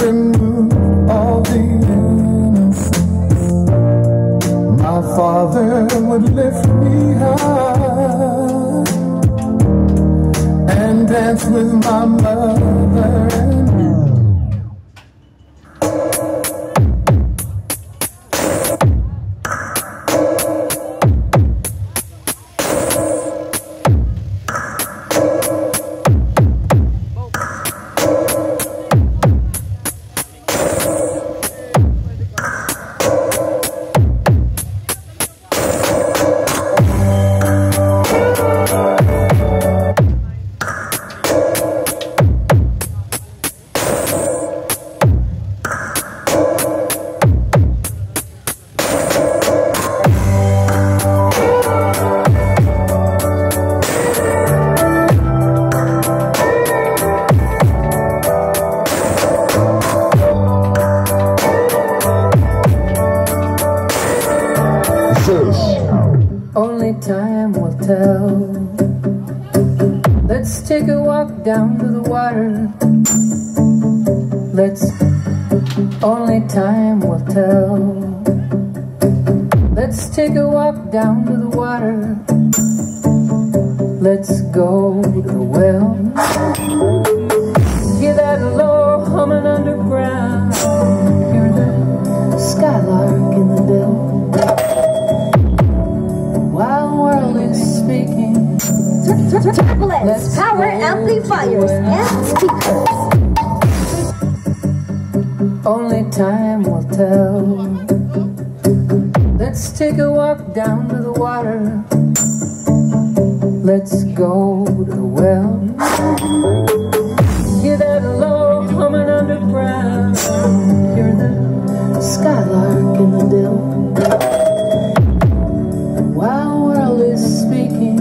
remove all the innocence. My father would lift me high and dance with my mother. Only time will tell. Let's take a walk down to the water. Let's. Only time will tell. Let's take a walk down to the water. Let's go to the well. Hear that low humming underground. Amplifiers and speakers. Only time will tell. Let's take a walk down to the water. Let's go to the well. Hear that low humming underground. Hear the skylark in the dell. Wild world is speaking.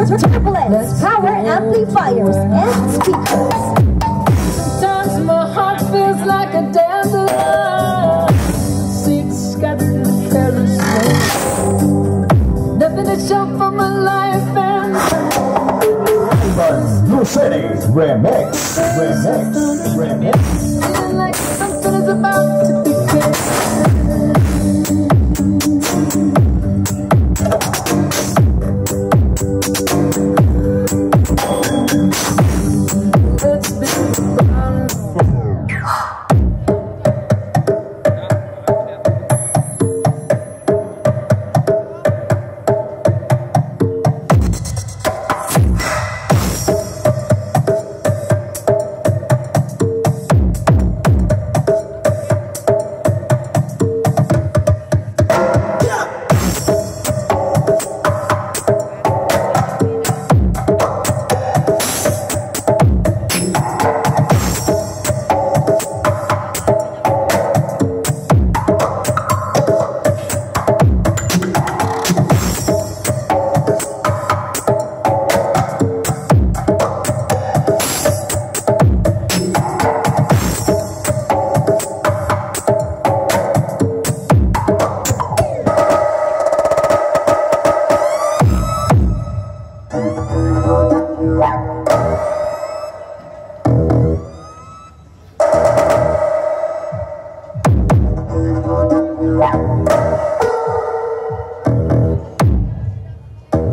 Turbulence, power amplifiers and speakers. Sometimes my heart feels like a dandelion. Seeds scattered carelessly. Nothing to show for my life and Blue City Remix, Remix, Remix. feeling like something is about to begin.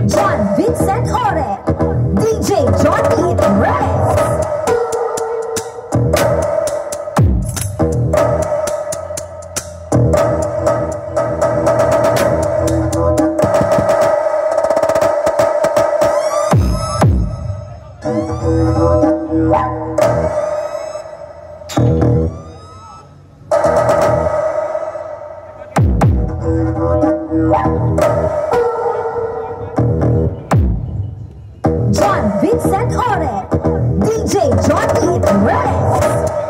John Vincent Ore. DJ Johnny Rex. John Vincent Ore. DJ John Johnny Rex.